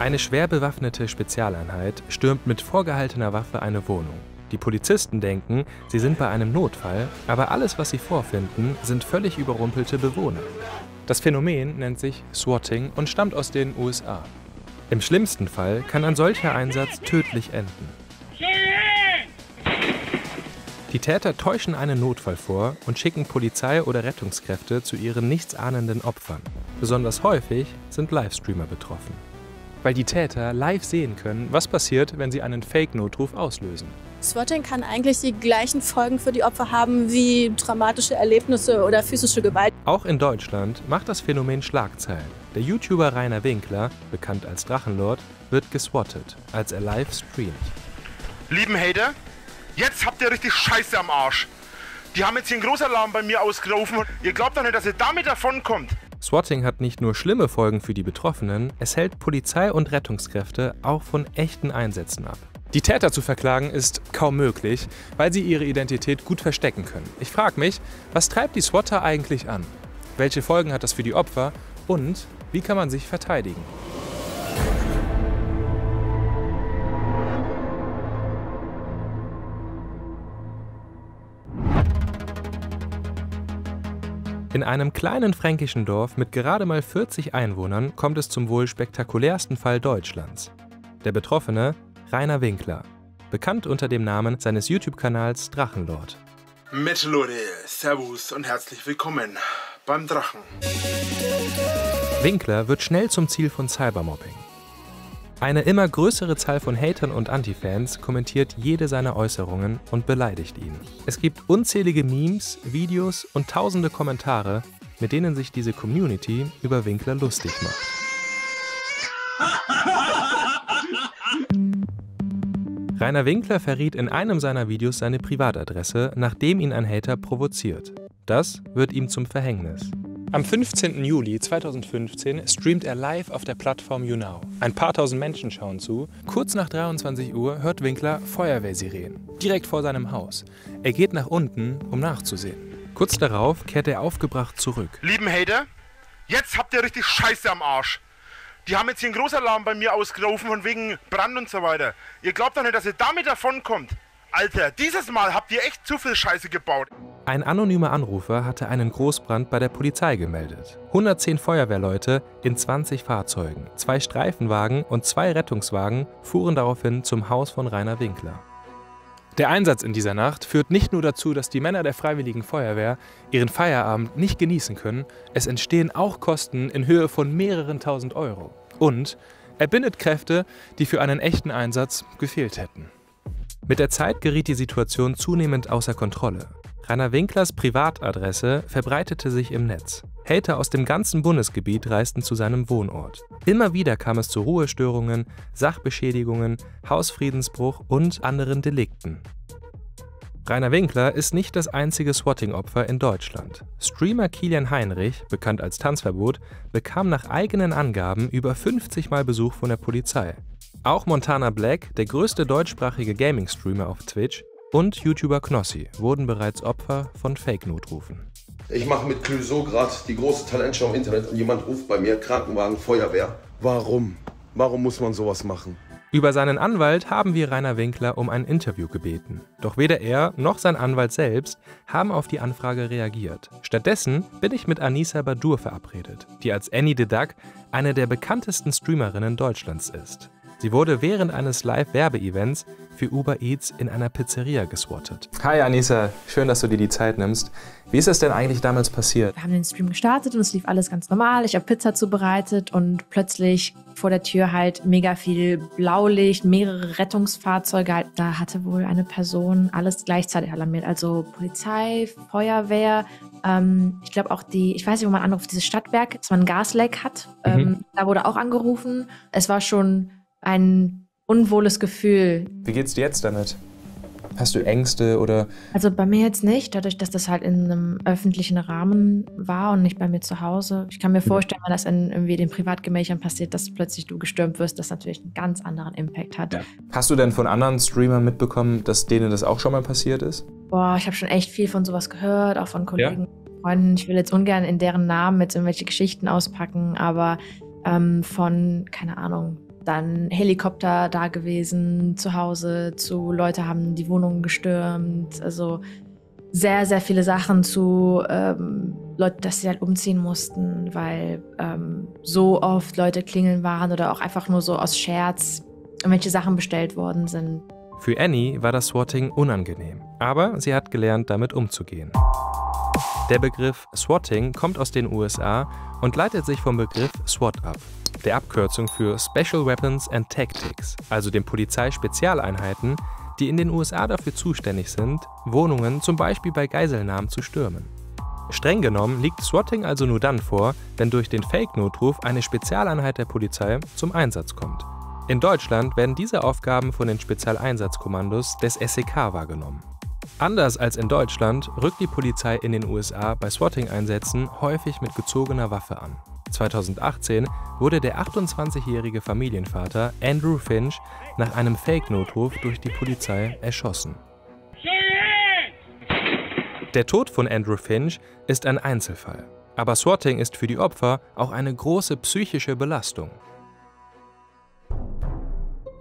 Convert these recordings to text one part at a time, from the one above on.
Eine schwer bewaffnete Spezialeinheit stürmt mit vorgehaltener Waffe eine Wohnung. Die Polizisten denken, sie sind bei einem Notfall, aber alles, was sie vorfinden, sind völlig überrumpelte Bewohner. Das Phänomen nennt sich Swatting und stammt aus den USA. Im schlimmsten Fall kann ein solcher Einsatz tödlich enden. Die Täter täuschen einen Notfall vor und schicken Polizei oder Rettungskräfte zu ihren nichtsahnenden Opfern. Besonders häufig sind Livestreamer betroffen. Weil die Täter live sehen können, was passiert, wenn sie einen Fake-Notruf auslösen. Swatting kann eigentlich die gleichen Folgen für die Opfer haben wie dramatische Erlebnisse oder physische Gewalt. Auch in Deutschland macht das Phänomen Schlagzeilen. Der YouTuber Rainer Winkler, bekannt als Drachenlord, wird geswattet, als er live streamt. Lieben Hater, jetzt habt ihr richtig Scheiße am Arsch. Die haben jetzt hier einen Großalarm bei mir ausgerufen. Ihr glaubt doch nicht, dass ihr damit davonkommt. Swatting hat nicht nur schlimme Folgen für die Betroffenen, es hält Polizei und Rettungskräfte auch von echten Einsätzen ab. Die Täter zu verklagen ist kaum möglich, weil sie ihre Identität gut verstecken können. Ich frage mich, was treibt die SWATer eigentlich an? Welche Folgen hat das für die Opfer und wie kann man sich verteidigen? In einem kleinen fränkischen Dorf mit gerade mal 40 Einwohnern kommt es zum wohl spektakulärsten Fall Deutschlands. Der Betroffene, Rainer Winkler, bekannt unter dem Namen seines YouTube-Kanals Drachenlord. Metal Leute, Servus und herzlich willkommen beim Drachen. Winkler wird schnell zum Ziel von Cybermobbing. Eine immer größere Zahl von Hatern und Antifans kommentiert jede seiner Äußerungen und beleidigt ihn. Es gibt unzählige Memes, Videos und tausende Kommentare, mit denen sich diese Community über Winkler lustig macht. Rainer Winkler verriet in einem seiner Videos seine Privatadresse, nachdem ihn ein Hater provoziert. Das wird ihm zum Verhängnis. Am 15. Juli 2015 streamt er live auf der Plattform YouNow. Ein paar tausend Menschen schauen zu. Kurz nach 23 Uhr hört Winkler Feuerwehrsirenen, direkt vor seinem Haus. Er geht nach unten, um nachzusehen. Kurz darauf kehrt er aufgebracht zurück. Lieben Hater, jetzt habt ihr richtig Scheiße am Arsch. Die haben jetzt hier einen Großalarm bei mir ausgerufen von wegen Brand und so weiter. Ihr glaubt doch nicht, dass ihr damit davonkommt. Alter, dieses Mal habt ihr echt zu viel Scheiße gebaut. Ein anonymer Anrufer hatte einen Großbrand bei der Polizei gemeldet. 110 Feuerwehrleute in 20 Fahrzeugen, zwei Streifenwagen und zwei Rettungswagen fuhren daraufhin zum Haus von Rainer Winkler. Der Einsatz in dieser Nacht führt nicht nur dazu, dass die Männer der Freiwilligen Feuerwehr ihren Feierabend nicht genießen können, es entstehen auch Kosten in Höhe von mehreren tausend Euro. Und er bindet Kräfte, die für einen echten Einsatz gefehlt hätten. Mit der Zeit geriet die Situation zunehmend außer Kontrolle. Rainer Winklers Privatadresse verbreitete sich im Netz. Hater aus dem ganzen Bundesgebiet reisten zu seinem Wohnort. Immer wieder kam es zu Ruhestörungen, Sachbeschädigungen, Hausfriedensbruch und anderen Delikten. Rainer Winkler ist nicht das einzige Swatting-Opfer in Deutschland. Streamer Kilian Heinrich, bekannt als Tanzverbot, bekam nach eigenen Angaben über 50 Mal Besuch von der Polizei. Auch Montana Black, der größte deutschsprachige Gaming-Streamer auf Twitch, und YouTuber Knossi wurden bereits Opfer von Fake-Notrufen. Ich mache mit Clüso gerade die große Talentshow im Internet und jemand ruft bei mir Krankenwagen, Feuerwehr. Warum? Warum muss man sowas machen? Über seinen Anwalt haben wir Rainer Winkler um ein Interview gebeten. Doch weder er noch sein Anwalt selbst haben auf die Anfrage reagiert. Stattdessen bin ich mit Anissa Badur verabredet, die als Annie the Duck eine der bekanntesten Streamerinnen Deutschlands ist. Sie wurde während eines Live-Werbeevents für Uber Eats in einer Pizzeria geswattet. Hi Anissa, schön, dass du dir die Zeit nimmst. Wie ist das denn eigentlich damals passiert? Wir haben den Stream gestartet und es lief alles ganz normal. Ich habe Pizza zubereitet und plötzlich vor der Tür halt mega viel Blaulicht, mehrere Rettungsfahrzeuge. Halt, da hatte wohl eine Person alles gleichzeitig alarmiert. Also Polizei, Feuerwehr, ähm, ich glaube auch die, ich weiß nicht, wo man anruft, dieses Stadtwerk, dass man ein Gasleck hat. Mhm. Ähm, da wurde auch angerufen. Es war schon ein unwohles Gefühl. Wie geht's dir jetzt damit? Hast du Ängste oder? Also bei mir jetzt nicht, dadurch, dass das halt in einem öffentlichen Rahmen war und nicht bei mir zu Hause. Ich kann mir vorstellen, wenn das in irgendwie den Privatgemächern passiert, dass plötzlich du gestürmt wirst, das natürlich einen ganz anderen Impact hat. Ja. Hast du denn von anderen Streamern mitbekommen, dass denen das auch schon mal passiert ist? Boah, ich habe schon echt viel von sowas gehört, auch von Kollegen, ja? Freunden. Ich will jetzt ungern in deren Namen jetzt irgendwelche Geschichten auspacken, aber ähm, von, keine Ahnung, dann Helikopter da gewesen zu Hause, zu Leute haben die Wohnungen gestürmt, also sehr, sehr viele Sachen zu ähm, Leuten, dass sie halt umziehen mussten, weil ähm, so oft Leute klingeln waren oder auch einfach nur so aus Scherz irgendwelche Sachen bestellt worden sind. Für Annie war das Swatting unangenehm, aber sie hat gelernt, damit umzugehen. Der Begriff Swatting kommt aus den USA und leitet sich vom Begriff SWAT ab, der Abkürzung für Special Weapons and Tactics, also den Polizeispezialeinheiten, die in den USA dafür zuständig sind, Wohnungen zum Beispiel bei Geiselnahmen zu stürmen. Streng genommen liegt Swatting also nur dann vor, wenn durch den Fake-Notruf eine Spezialeinheit der Polizei zum Einsatz kommt. In Deutschland werden diese Aufgaben von den Spezialeinsatzkommandos des SEK wahrgenommen. Anders als in Deutschland rückt die Polizei in den USA bei Swatting-Einsätzen häufig mit gezogener Waffe an. 2018 wurde der 28-jährige Familienvater Andrew Finch nach einem Fake-Notruf durch die Polizei erschossen. Der Tod von Andrew Finch ist ein Einzelfall, aber Swatting ist für die Opfer auch eine große psychische Belastung.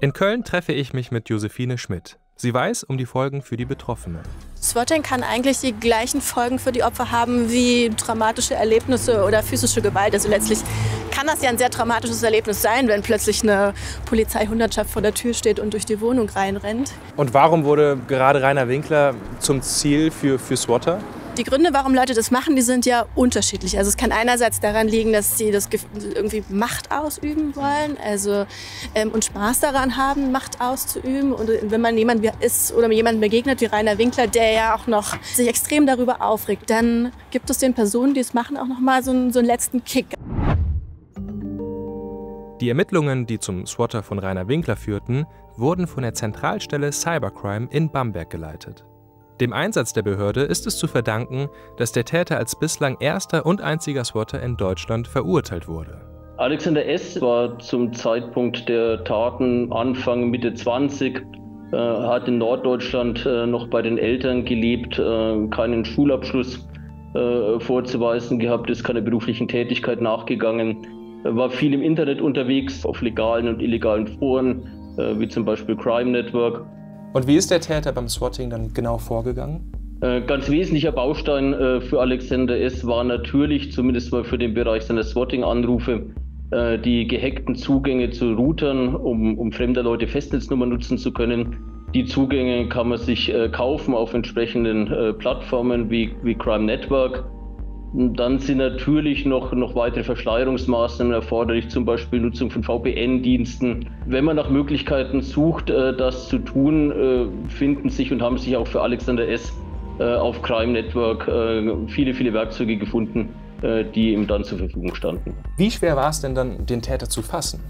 In Köln treffe ich mich mit Josephine Schmidt. Sie weiß um die Folgen für die Betroffenen. Swatting kann eigentlich die gleichen Folgen für die Opfer haben wie dramatische Erlebnisse oder physische Gewalt. Also letztlich kann das ja ein sehr dramatisches Erlebnis sein, wenn plötzlich eine Polizeihundertschaft vor der Tür steht und durch die Wohnung reinrennt. Und warum wurde gerade Rainer Winkler zum Ziel für, für Swatter? Die Gründe, warum Leute das machen, die sind ja unterschiedlich. Also es kann einerseits daran liegen, dass sie das irgendwie Macht ausüben wollen, also ähm, und Spaß daran haben, Macht auszuüben. Und wenn man jemand ist oder jemandem begegnet wie Rainer Winkler, der ja auch noch sich extrem darüber aufregt, dann gibt es den Personen, die es machen, auch noch mal so einen, so einen letzten Kick. Die Ermittlungen, die zum Swatter von Rainer Winkler führten, wurden von der Zentralstelle Cybercrime in Bamberg geleitet. Dem Einsatz der Behörde ist es zu verdanken, dass der Täter als bislang erster und einziger Swatter in Deutschland verurteilt wurde. Alexander S. war zum Zeitpunkt der Taten Anfang Mitte 20, äh, hat in Norddeutschland äh, noch bei den Eltern gelebt, äh, keinen Schulabschluss äh, vorzuweisen gehabt, ist keiner beruflichen Tätigkeit nachgegangen, war viel im Internet unterwegs, auf legalen und illegalen Foren, äh, wie zum Beispiel Crime Network und wie ist der Täter beim Swatting dann genau vorgegangen? Äh, ganz wesentlicher Baustein äh, für Alexander S. war natürlich, zumindest mal für den Bereich seiner Swatting-Anrufe, äh, die gehackten Zugänge zu Routern, um, um fremder Leute Festnetznummern nutzen zu können. Die Zugänge kann man sich kaufen auf entsprechenden Plattformen wie, wie Crime Network. Dann sind natürlich noch, noch weitere Verschleierungsmaßnahmen erforderlich, zum Beispiel Nutzung von VPN-Diensten. Wenn man nach Möglichkeiten sucht, äh, das zu tun, äh, finden sich und haben sich auch für Alexander S. Äh, auf Crime Network viele, viele Werkzeuge gefunden, die ihm dann zur Verfügung standen. Wie schwer war es denn dann, den Täter zu fassen?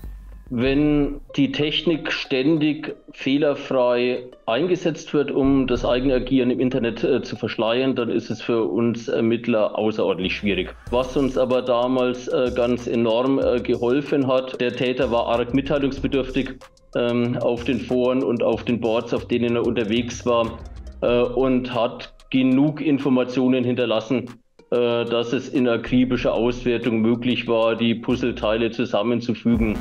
Wenn die Technik ständig fehlerfrei eingesetzt wird, um das eigene Agieren im Internet äh, zu verschleiern, dann ist es für uns Ermittler außerordentlich schwierig. Was uns aber damals äh, ganz enorm äh, geholfen hat, der Täter war arg mitteilungsbedürftig ähm, auf den Foren und auf den Boards, auf denen er unterwegs war äh, und hat genug Informationen hinterlassen, äh, dass es in akribischer Auswertung möglich war, die Puzzleteile zusammenzufügen.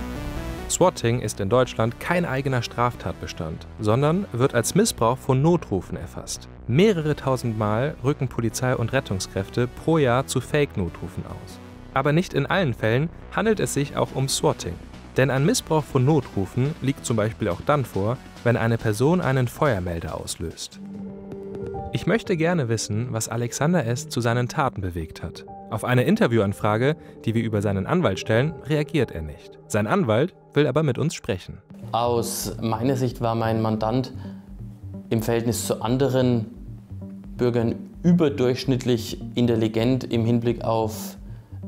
Swatting ist in Deutschland kein eigener Straftatbestand, sondern wird als Missbrauch von Notrufen erfasst. Mehrere tausend Mal rücken Polizei und Rettungskräfte pro Jahr zu Fake-Notrufen aus. Aber nicht in allen Fällen handelt es sich auch um Swatting. Denn ein Missbrauch von Notrufen liegt zum Beispiel auch dann vor, wenn eine Person einen Feuermelder auslöst. Ich möchte gerne wissen, was Alexander S. zu seinen Taten bewegt hat. Auf eine Interviewanfrage, die wir über seinen Anwalt stellen, reagiert er nicht. Sein Anwalt will aber mit uns sprechen. Aus meiner Sicht war mein Mandant im Verhältnis zu anderen Bürgern überdurchschnittlich intelligent im Hinblick auf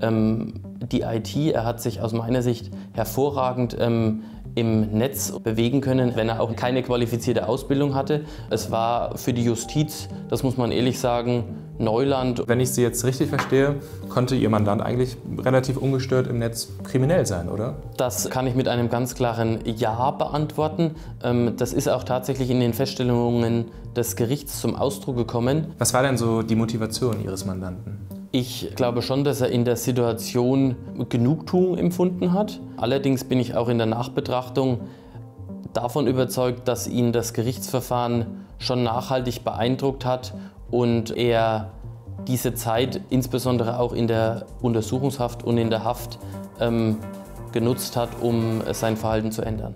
ähm, die IT. Er hat sich aus meiner Sicht hervorragend ähm, im Netz bewegen können, wenn er auch keine qualifizierte Ausbildung hatte. Es war für die Justiz, das muss man ehrlich sagen, Neuland. Wenn ich Sie jetzt richtig verstehe, konnte Ihr Mandant eigentlich relativ ungestört im Netz kriminell sein, oder? Das kann ich mit einem ganz klaren Ja beantworten. Ähm, das ist auch tatsächlich in den Feststellungen des Gerichts zum Ausdruck gekommen. Was war denn so die Motivation Ihres Mandanten? Ich glaube schon, dass er in der Situation Genugtuung empfunden hat. Allerdings bin ich auch in der Nachbetrachtung davon überzeugt, dass ihn das Gerichtsverfahren schon nachhaltig beeindruckt hat und er diese Zeit insbesondere auch in der Untersuchungshaft und in der Haft ähm, genutzt hat, um sein Verhalten zu ändern.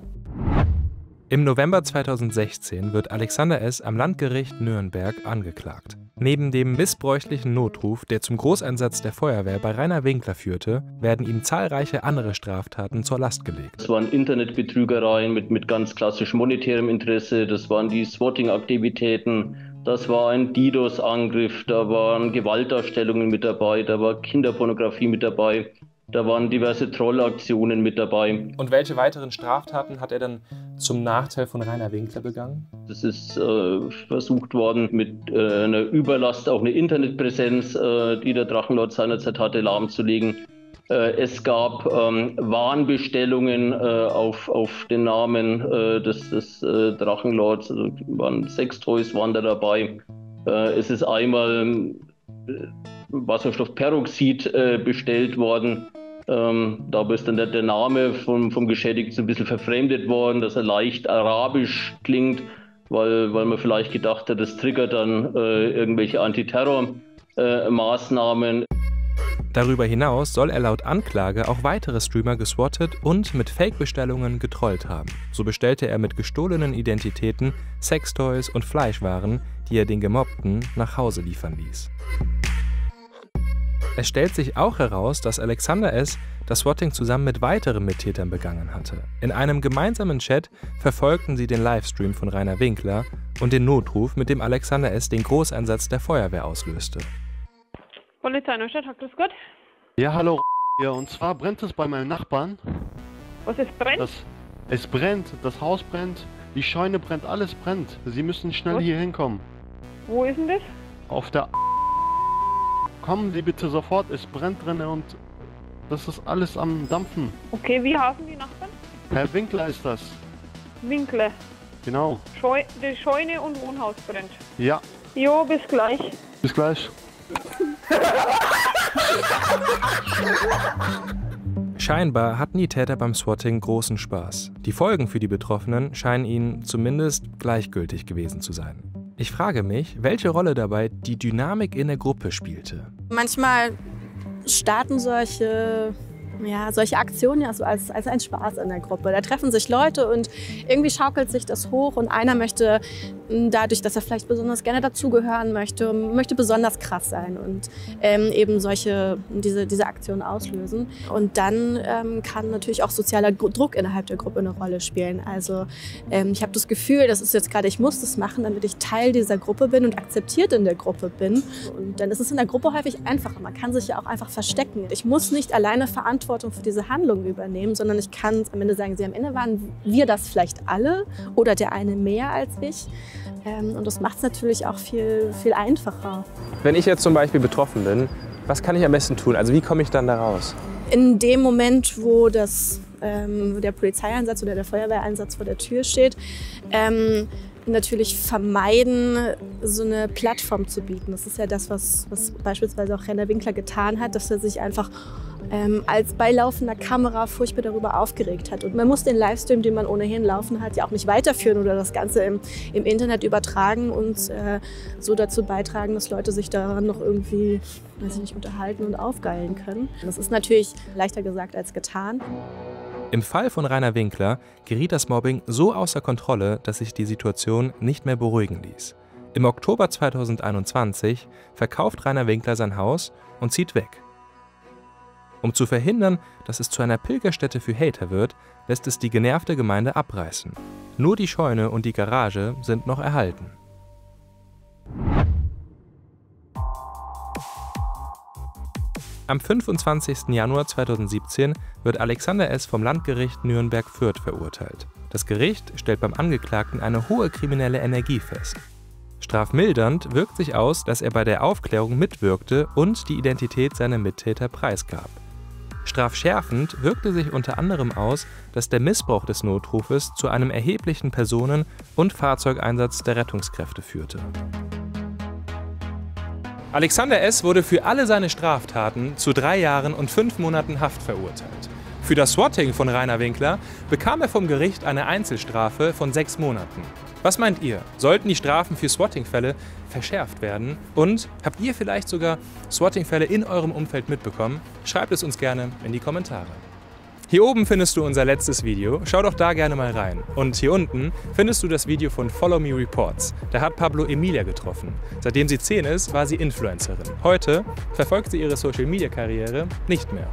Im November 2016 wird Alexander S. am Landgericht Nürnberg angeklagt. Neben dem missbräuchlichen Notruf, der zum Großeinsatz der Feuerwehr bei Rainer Winkler führte, werden ihm zahlreiche andere Straftaten zur Last gelegt. Es waren Internetbetrügereien mit, mit ganz klassisch monetärem Interesse, das waren die Swatting-Aktivitäten, das war ein DDoS-Angriff, da waren Gewaltdarstellungen mit dabei, da war Kinderpornografie mit dabei. Da waren diverse Trollaktionen mit dabei. Und welche weiteren Straftaten hat er dann zum Nachteil von Rainer Winkler begangen? Es ist äh, versucht worden, mit äh, einer Überlast auch eine Internetpräsenz, äh, die der Drachenlord seinerzeit hatte, lahmzulegen. Äh, es gab ähm, Warenbestellungen äh, auf, auf den Namen äh, des, des Drachenlords. Also waren Sextoys waren da dabei. es ist einmal Wasserstoffperoxid bestellt worden ähm, dabei ist dann der, der Name vom, vom Geschädigten ein bisschen verfremdet worden, dass er leicht arabisch klingt, weil, weil man vielleicht gedacht hat, das triggert dann äh, irgendwelche Antiterror-Maßnahmen. Äh, Darüber hinaus soll er laut Anklage auch weitere Streamer geswattet und mit Fake-Bestellungen getrollt haben. So bestellte er mit gestohlenen Identitäten Sextoys und Fleischwaren, die er den Gemobbten nach Hause liefern ließ. Es stellt sich auch heraus, dass Alexander S. das Swatting zusammen mit weiteren Mittätern begangen hatte. In einem gemeinsamen Chat verfolgten sie den Livestream von Rainer Winkler und den Notruf, mit dem Alexander S. den Großeinsatz der Feuerwehr auslöste. Polizei Neustadt, hat das gut? Ja, hallo, ja, und zwar brennt es bei meinem Nachbarn. Was ist brennt? Das, es brennt, das Haus brennt, die Scheune brennt, alles brennt. Sie müssen schnell Was? hier hinkommen. Wo ist denn das? Auf der Kommen Sie bitte sofort, es brennt drin und das ist alles am Dampfen. Okay, wie heißen die Nachbarn? Herr Winkler ist das. Winkler. Genau. Scheu die Scheune und Wohnhaus brennt. Ja. Jo, bis gleich. Bis gleich. Scheinbar hatten die Täter beim Swatting großen Spaß. Die Folgen für die Betroffenen scheinen ihnen zumindest gleichgültig gewesen zu sein. Ich frage mich, welche Rolle dabei die Dynamik in der Gruppe spielte. Manchmal starten solche ja, solche Aktionen ja so als, als ein Spaß in der Gruppe. Da treffen sich Leute und irgendwie schaukelt sich das hoch und einer möchte hm, dadurch, dass er vielleicht besonders gerne dazugehören möchte, möchte besonders krass sein und ähm, eben solche, diese, diese Aktion auslösen. Und dann ähm, kann natürlich auch sozialer Druck innerhalb der Gruppe eine Rolle spielen. Also ähm, ich habe das Gefühl, das ist jetzt gerade, ich muss das machen, damit ich Teil dieser Gruppe bin und akzeptiert in der Gruppe bin. Und dann ist es in der Gruppe häufig einfacher. Man kann sich ja auch einfach verstecken. Ich muss nicht alleine verantwortlich Verantwortung für diese Handlung übernehmen, sondern ich kann am Ende sagen, sie am Ende waren wir das vielleicht alle oder der eine mehr als ich. Ähm, und das macht es natürlich auch viel, viel einfacher. Wenn ich jetzt zum Beispiel betroffen bin, was kann ich am besten tun? Also wie komme ich dann da raus? In dem Moment, wo das, ähm, der Polizeieinsatz oder der Feuerwehreinsatz vor der Tür steht, ähm, natürlich vermeiden, so eine Plattform zu bieten. Das ist ja das, was, was beispielsweise auch Renner Winkler getan hat, dass er sich einfach ähm, als bei laufender Kamera furchtbar darüber aufgeregt hat. Und man muss den Livestream, den man ohnehin laufen hat, ja auch nicht weiterführen oder das Ganze im, im Internet übertragen und äh, so dazu beitragen, dass Leute sich daran noch irgendwie, weiß ich nicht, unterhalten und aufgeilen können. Das ist natürlich leichter gesagt als getan. Im Fall von Rainer Winkler geriet das Mobbing so außer Kontrolle, dass sich die Situation nicht mehr beruhigen ließ. Im Oktober 2021 verkauft Rainer Winkler sein Haus und zieht weg. Um zu verhindern, dass es zu einer Pilgerstätte für Hater wird, lässt es die genervte Gemeinde abreißen. Nur die Scheune und die Garage sind noch erhalten. Am 25. Januar 2017 wird Alexander S. vom Landgericht Nürnberg-Fürth verurteilt. Das Gericht stellt beim Angeklagten eine hohe kriminelle Energie fest. Strafmildernd wirkt sich aus, dass er bei der Aufklärung mitwirkte und die Identität seiner Mittäter preisgab. Strafschärfend wirkte sich unter anderem aus, dass der Missbrauch des Notrufes zu einem erheblichen Personen- und Fahrzeugeinsatz der Rettungskräfte führte. Alexander S. wurde für alle seine Straftaten zu drei Jahren und fünf Monaten Haft verurteilt. Für das Swatting von Rainer Winkler bekam er vom Gericht eine Einzelstrafe von sechs Monaten. Was meint ihr? Sollten die Strafen für Swatting-Fälle verschärft werden? Und habt ihr vielleicht sogar Swatting-Fälle in eurem Umfeld mitbekommen? Schreibt es uns gerne in die Kommentare. Hier oben findest du unser letztes Video, schau doch da gerne mal rein. Und hier unten findest du das Video von Follow Me Reports. Da hat Pablo Emilia getroffen. Seitdem sie 10 ist, war sie Influencerin. Heute verfolgt sie ihre Social-Media-Karriere nicht mehr.